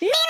Mimi!